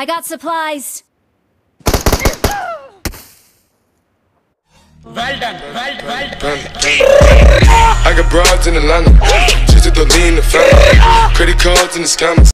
I got supplies. Well done, well, well done. I got broads in Atlanta. Just took the lean the family. Credit cards in the scammers.